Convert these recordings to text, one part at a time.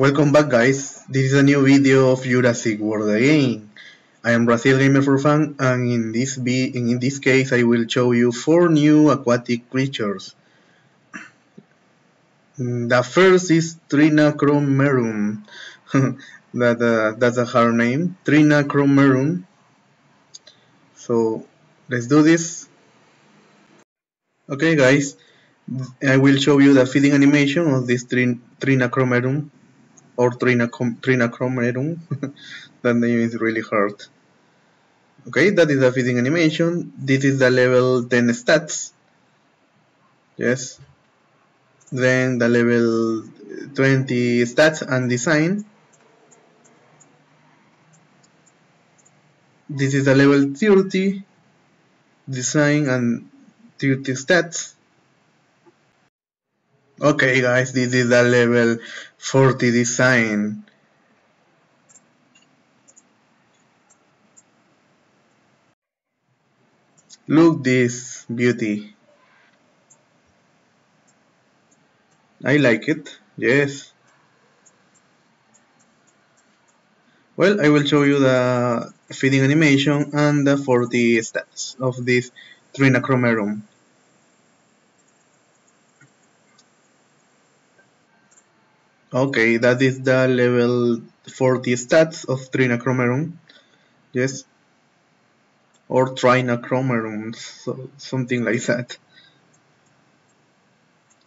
Welcome back guys, this is a new video of Jurassic World again. I am Raziel Gamer for Fun and in this, be in this case I will show you 4 new aquatic creatures. The first is Trinacromerum, that, uh, that's a hard name, Trinacromerum. So let's do this. Okay guys, I will show you the feeding animation of this Trin Trinacromerum or trina Trinacromerum. that name is really hard. Okay, that is the feeding animation. This is the level 10 stats. Yes. Then the level 20 stats and design. This is the level 30 design and 30 stats. Okay guys, this is the level 40 design. Look this beauty. I like it, yes. Well, I will show you the feeding animation and the 40 stats of this Trinacromerum. Okay, that is the level 40 stats of Trinacromerum. Yes. Or Trinacromerum, so, something like that.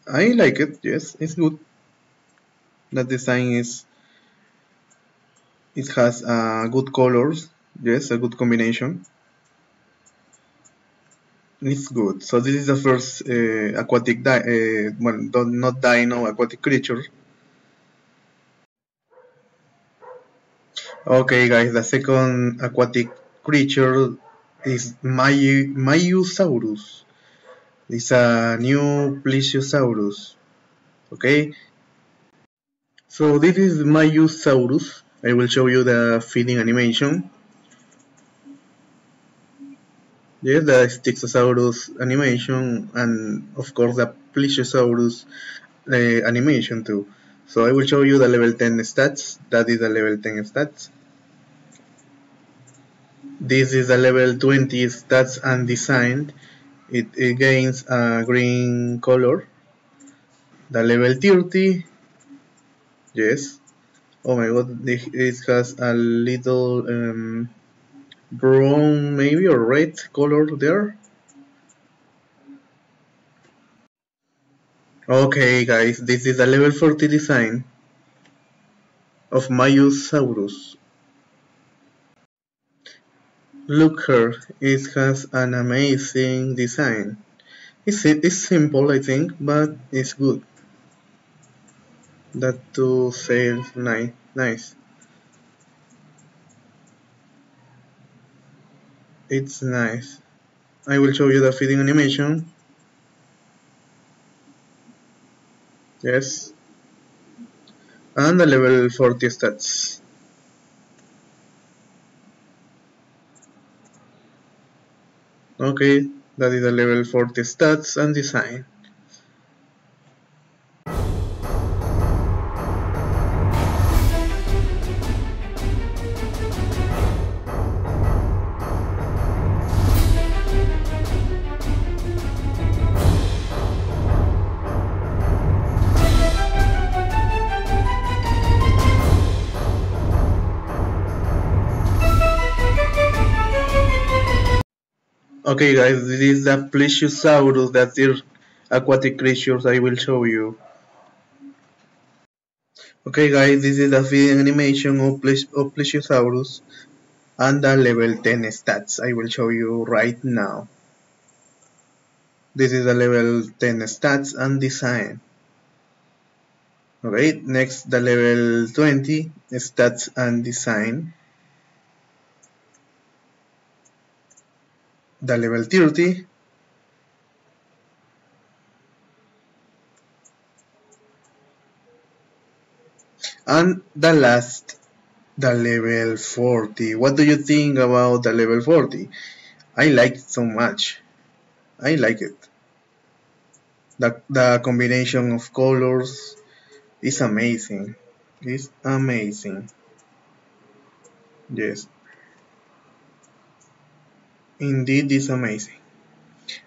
I like it, yes, it's good. The design is, it has uh, good colors, yes, a good combination. It's good. So this is the first uh, aquatic, uh, well, not dino, aquatic creature. Okay guys, the second aquatic creature is Mayu Mauisaurus. It's a new Plesiosaurus. Okay. So this is Mauisaurus. I will show you the feeding animation. Yes, the Styxosaurus animation and of course the Plesiosaurus uh, animation too. So I will show you the level 10 stats. That is the level 10 stats. This is the level 20 stats and design. It, it gains a green color. The level 30. Yes. Oh my god, it has a little um, brown maybe or red color there. Okay guys, this is a level 40 design of Mauisaurus. Look here, it has an amazing design. It's, it's simple I think, but it's good. That two sails nice. nice. It's nice. I will show you the feeding animation. Yes. And the level 40 stats. Okay, that is the level 40 stats and design. Okay guys, this is the Plesiosaurus, that's the aquatic creatures I will show you. Okay guys, this is the feeding animation of, of Plesiosaurus and the level 10 stats I will show you right now. This is the level 10 stats and design. Okay, next the level 20 stats and design. The level 30 and the last the level 40 what do you think about the level 40 I like it so much. I like it. The, the combination of colors is amazing. Is amazing. Yes indeed is amazing.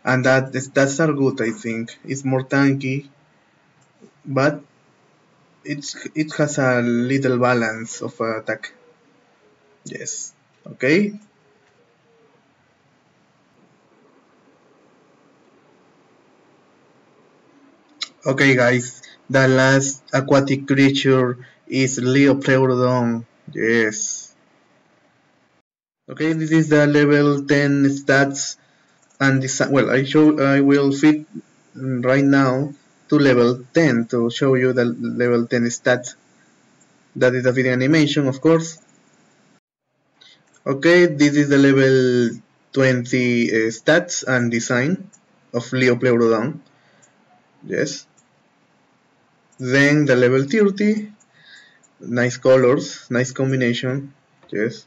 And that stats are good I think. It's more tanky but it's it has a little balance of attack. Yes. Okay? Okay guys, the last aquatic creature is Liopleurodon. Yes. Okay, this is the level 10 stats and this well I show I will fit right now to level 10 to show you the level 10 stats. That is the video animation of course. Okay, this is the level 20 uh, stats and design of Liopleurodon. Yes then the level 30 nice colors nice combination yes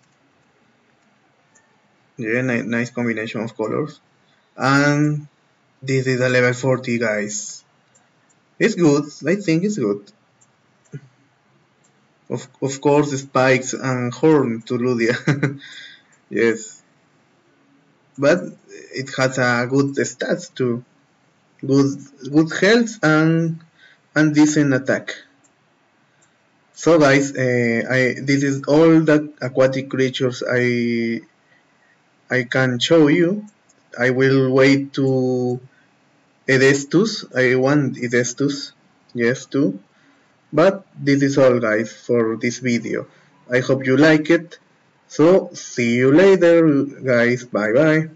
yeah nice combination of colors. And this is a level 40 guys. It's good. I think it's good. Of, of course spikes and horn to Ludia. Yes. But it has a good stats too. Good good health and and decent attack. So guys, uh, I this is all the aquatic creatures I I can show you. I will wait to Edestus. I want Edestus, yes too. But this is all guys for this video. I hope you like it. So see you later guys. Bye bye.